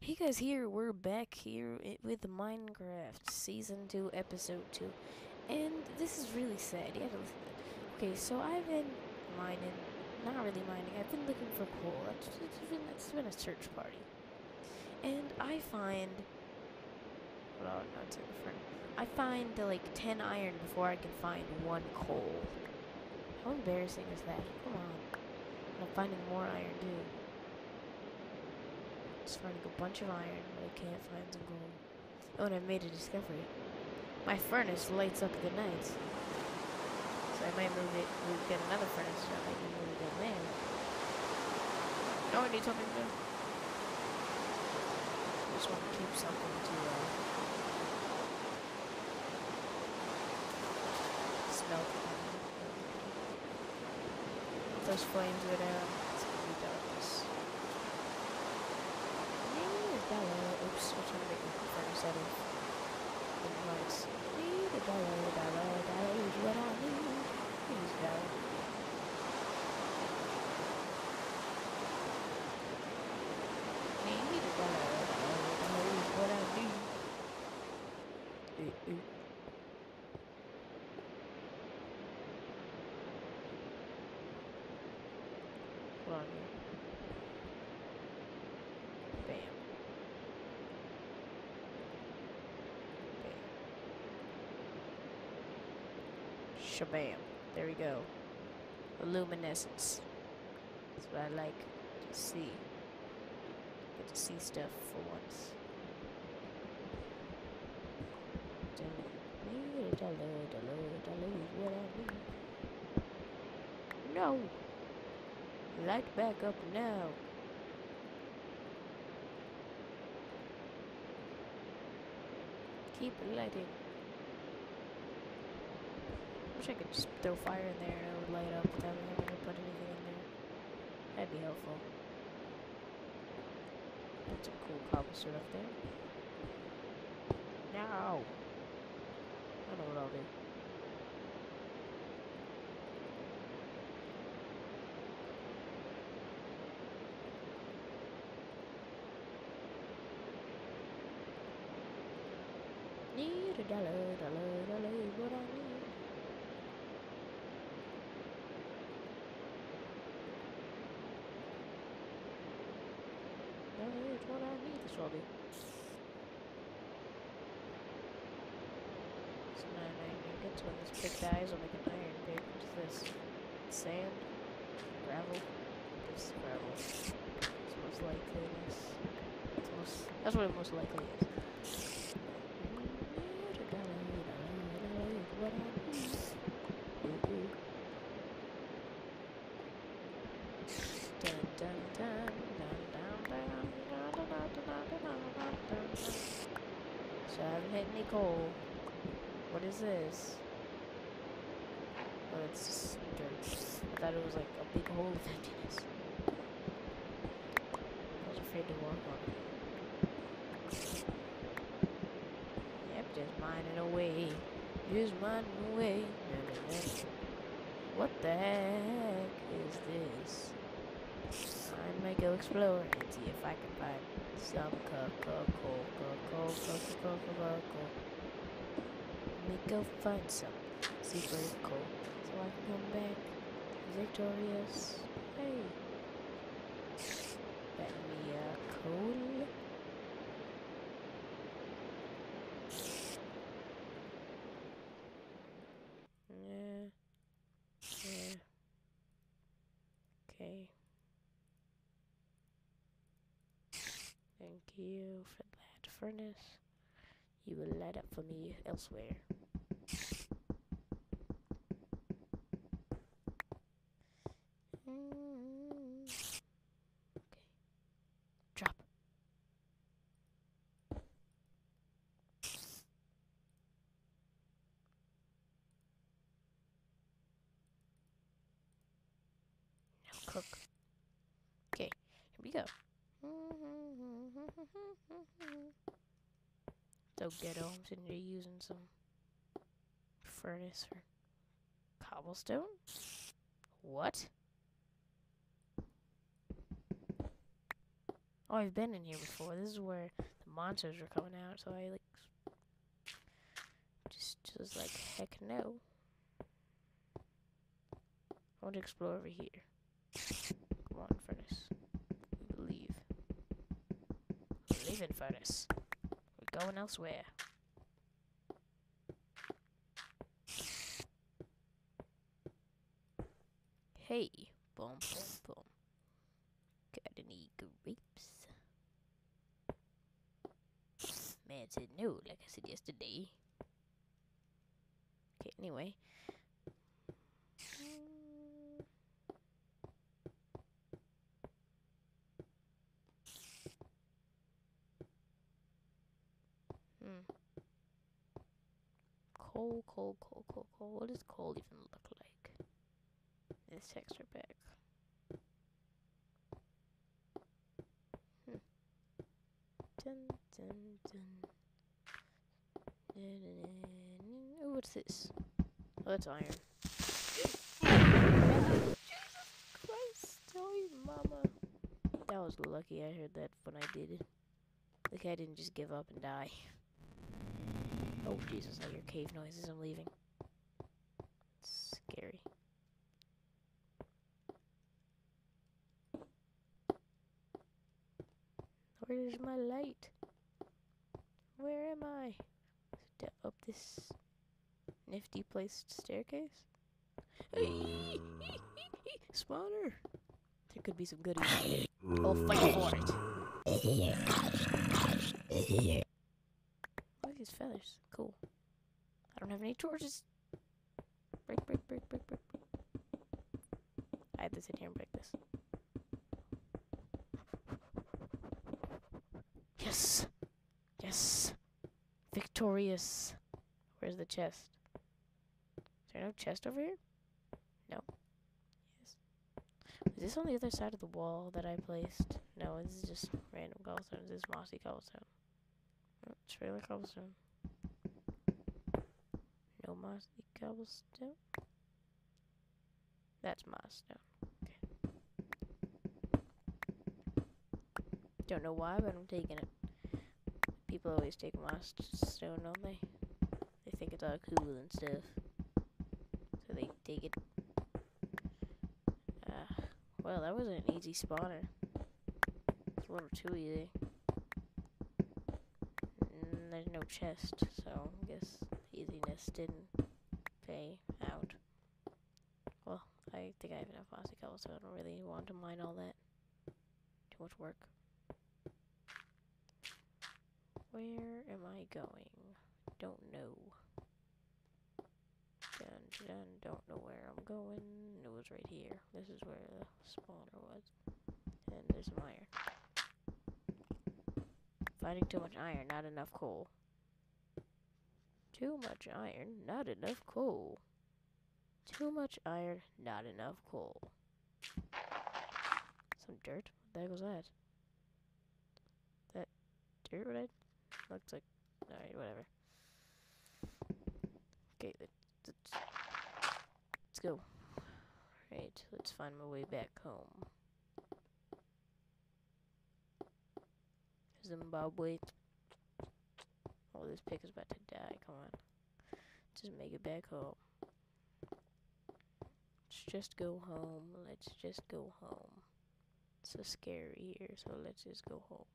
Hey guys, here we're back here with Minecraft Season 2, Episode 2. And this is really sad. You have to listen to it. Okay, so I've been mining. Not really mining. I've been looking for coal. That's, it's been, it's been a search party. And I find. Well, not to friend. I find like 10 iron before I can find one coal. How embarrassing is that? Come on. And I'm finding more iron too. Just finding a bunch of iron, but I can't find some gold. Oh, and I made a discovery. My furnace lights up at the night. So I might move it, move, get another furnace, so I might move it there. No, I need something to do. I just want to keep something to, uh, smelt. Those flames go down, Bye. Shabam. There we go. Luminescence. That's what I like to see. Get to see stuff for once. No! Light back up now. Keep lighting. Wish I could just throw fire in there and it would light up without me having to put anything in there. That'd be helpful. Put some cool cobblestone up there. Now! I don't know what I'll do. Need a dollar, dollar, dollar is what I need. Dollar is what I do. So now iron ingots. When this pick dies, I'll make an iron pick. What's this? Sand? Gravel? This gravel. It's most likely this. It's most, that's what it most likely is. So I haven't hit any coal. What is this? Oh, it's just dirt. I thought it was like a big hole of emptiness. I was afraid to walk on it. Yep, just mining away. Just mining away. What the heck is this? I might go explore and see if I can find let me go find some super coal so I can come back victorious. Hey, let me a uh, coal. Furnace. You will light up for me elsewhere. Mm. Okay. Drop. Now cook. Okay, here we go. So ghetto, I'm sitting here using some furnace or cobblestone. What? Oh, I've been in here before. This is where the monsters were coming out, so I like just just like heck no. I want to explore over here. Come on, furnace. Believe. Believe in furnace. Going elsewhere. Hey, boom, boom, boom. Got any grapes? Man said no, like I said yesterday. Okay, anyway. Mm. Hmm. Coal, coal, coal, coal, coal. What does coal even look like? This texture pack. Hmm. Dun, dun, dun. Oh, what's this? Oh, that's iron. Jesus Christ! Mama. That was lucky I heard that when I did it. The cat didn't just give up and die. Oh, Jesus, I hear cave noises. I'm leaving. It's scary. Where's my light? Where am I? Step up this nifty placed staircase? Spawner! There could be some goodies. I'll fight for it. Look at these feathers. Cool. I don't have any torches. Break, break, break, break, break. break. I have to sit here and break this. Yes! Yes! Victorious! Where's the chest? Is there no chest over here? No. Yes. Is this on the other side of the wall that I placed? No, this is just random cobblestone. This is mossy cobblestone. Oh, It's regular cobblestone. No mossy cobblestone. That's moss stone. Okay. Don't know why, but I'm taking it. People always take moss stone, don't they? Think it's all cool and stuff. So they take it. Ah, well, that wasn't an easy spawner. It's a little too easy. Mm, there's no chest, so I guess easiness didn't pay out. Well, I think I have enough mossy coal, so I don't really want to mine all that. Too much work. Where am I going? Don't know. Don't know where I'm going. It was right here. This is where the spawner was. And there's some iron. Finding too much iron, not enough coal. Too much iron, not enough coal. Too much iron, not enough coal. Some dirt? What the heck was that? That dirt? What looks like? Alright, whatever. Okay, let's go. Right, let's find my way back home. Zimbabwe. Oh, this pig is about to die. Come on. Just make it back home. Let's just go home. Let's just go home. It's so scary here, so let's just go home.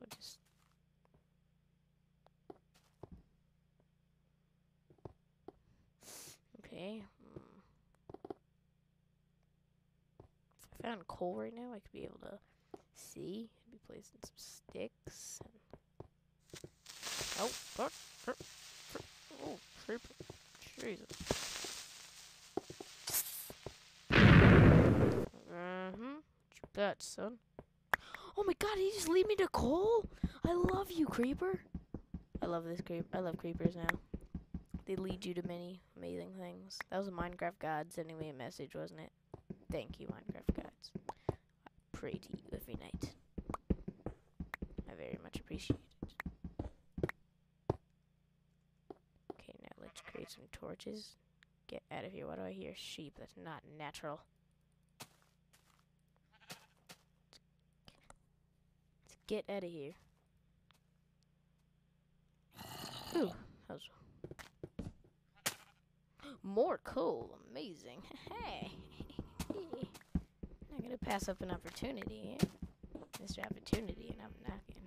We'll just. Okay. hmm. If I found coal right now, I could be able to see. I'd be placing some sticks. And oh, oh, oh, creeper. Jesus. Mm-hmm. Got, son? Oh my god, he just lead me to coal? I love you, creeper. I love this creep. I love creepers now. They lead you to many amazing things. That was a Minecraft God sending me a message, wasn't it? Thank you, Minecraft gods. I pray to you every night. I very much appreciate create some torches. Get out of here. What do I hear sheep? That's not natural. Let's get out of here. Ooh, that more coal. Amazing. Hey. I'm gonna pass up an opportunity. Mr. opportunity and I'm knocking.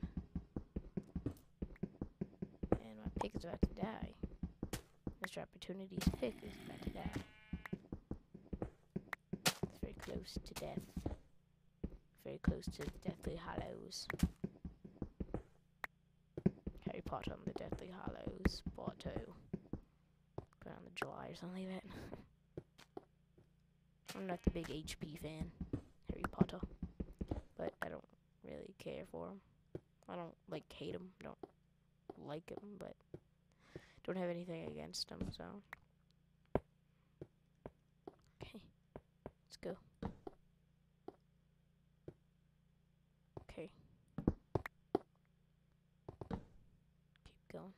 And my pig is about to die. Mr. Opportunity's pick is to die. It's very close to death. Very close to the Deathly Hallows. Harry Potter on the Deathly Hallows, Porto. Around the July or something like that. I'm not the big HP fan, Harry Potter, but I don't really care for him. I don't like hate him, don't like him, but don't have anything against him, so. Okay, let's go. Okay. Keep going.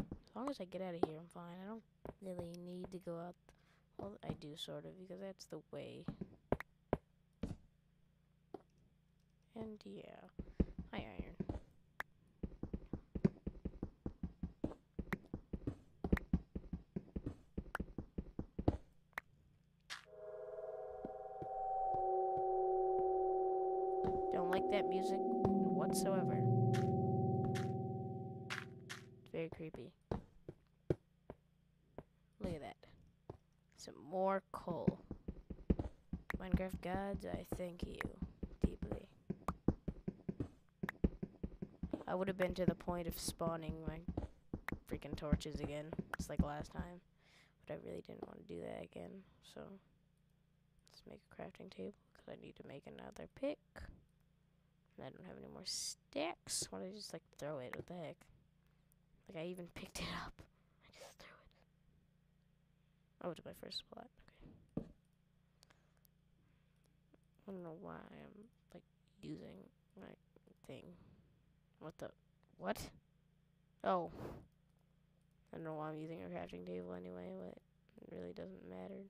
As long as I get out of here, I'm fine. I don't really need to go out. Well, I do sort of, because that's the way. And yeah. Hi, Iron. Don't like that music whatsoever. It's very creepy. Look at that. Some more coal. Minecraft gods, I thank you deeply. I would have been to the point of spawning my freaking torches again, just like last time. But I really didn't want to do that again, so let's make a crafting table because I need to make another pick. I don't have any more sticks. Why don't I just like throw it? What the heck? Like I even picked it up. I just threw it. Oh, to my first spot. Okay. I don't know why I'm like using my thing. What the? What? Oh. I don't know why I'm using a crafting table anyway, but it really doesn't matter.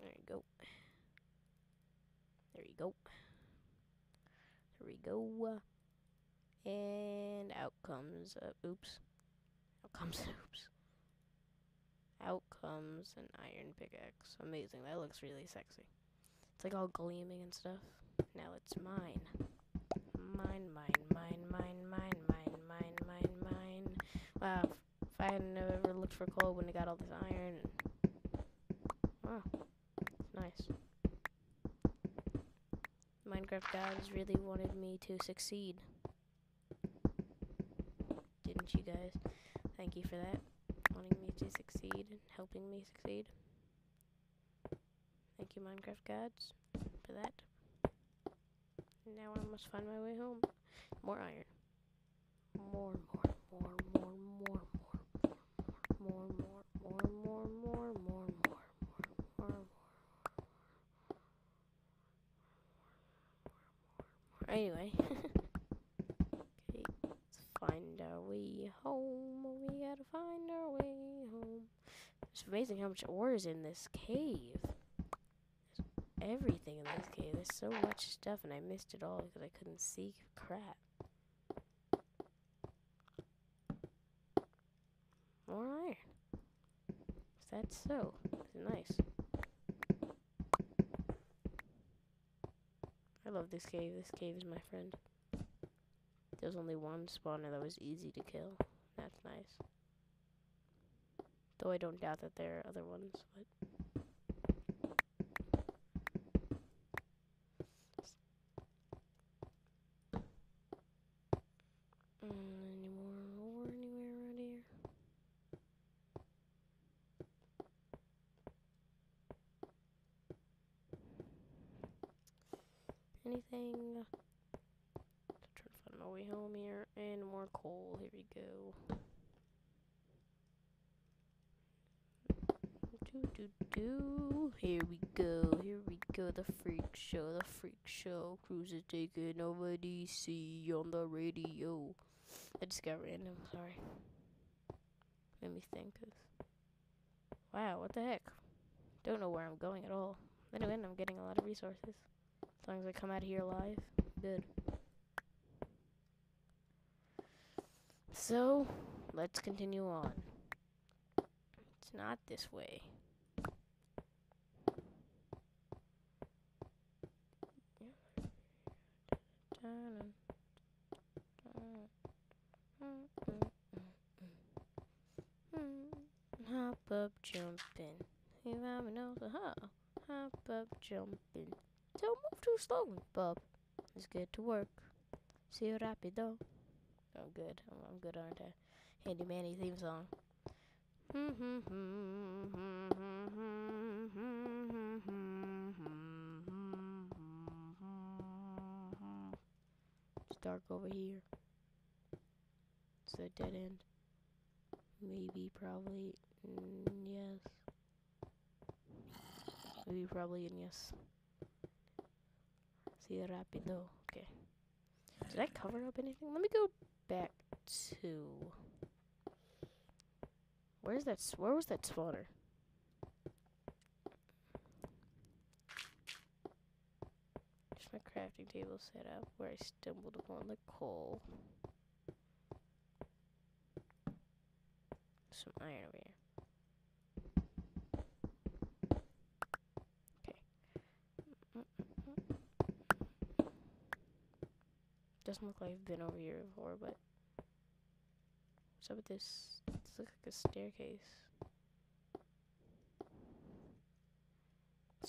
There you go. There you go. There we go. And out comes, uh, oops. Out comes, oops. Out comes an iron pickaxe. Amazing. That looks really sexy. It's like all gleaming and stuff. Now it's mine. Mine, mine, mine, mine, mine, mine, mine, mine, mine. Wow. If I hadn't ever looked for coal, I wouldn't have got all this iron. Wow. Nice. Minecraft gods really wanted me to succeed. Didn't you guys? Thank you for that. Wanting me to succeed and helping me succeed. Thank you, Minecraft gods, for that. Now I must find my way home. More iron. More, more, more, more, more, more, more, more, more, more, more, more, more, more, more. Anyway. okay, let's find our way home. We gotta find our way home. It's amazing how much ore is in this cave. There's everything in this cave. There's so much stuff, and I missed it all because I couldn't see crap. More iron. Is that so? It's nice. Love this cave. This cave is my friend. There's only one spawner that was easy to kill. That's nice. Though I don't doubt that there are other ones, but Mm, any more ore anywhere around here? Anything? Trying to find my way home here. And more coal. Here we go. Do. Here we go. Here we go. The freak show. The freak show. Cruise is taking over DC on the radio. I just got random. Sorry. Let me think. 'cause Wow, what the heck? Don't know where I'm going at all. Then again, I'm getting a lot of resources. As long as I come out of here alive, good. So, let's continue on. It's not this way. Hop up, jumping. You have know the hop, hop up, jumping. Don't move too slowly, Bob. Let's get to work. See you rapido. I'm good. I'm, I'm good, aren't I? Handy Manny theme song. Hmm, hmm, hmm, dark over here. It's a dead end. Maybe, probably, mm, yes. Maybe, probably, and yes. See you rapido. Okay. Did I cover up anything? Let me go back to. Where's that? Where was that spawner? There's my crafting table set up where I stumbled upon the coal. Some iron over here. Okay. Doesn't look like I've been over here before, but what's up with this? This looks like a staircase.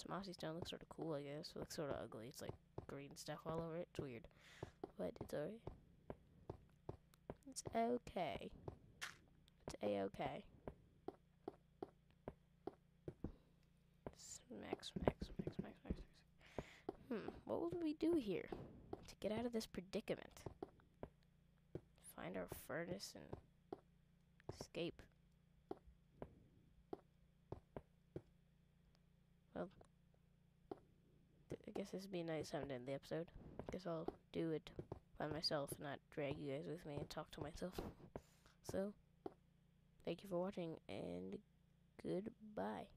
Mossy stone looks sort of cool, I guess. It looks sort of ugly. It's like green stuff all over it. It's weird, but it's alright. It's okay. It's a okay. Max, max, max, max, max. Hmm. What will we do here to get out of this predicament? Find our furnace and escape. Well, guess this would be a nice time to end the episode. Guess I'll do it by myself, not drag you guys with me and talk to myself. So, thank you for watching and goodbye.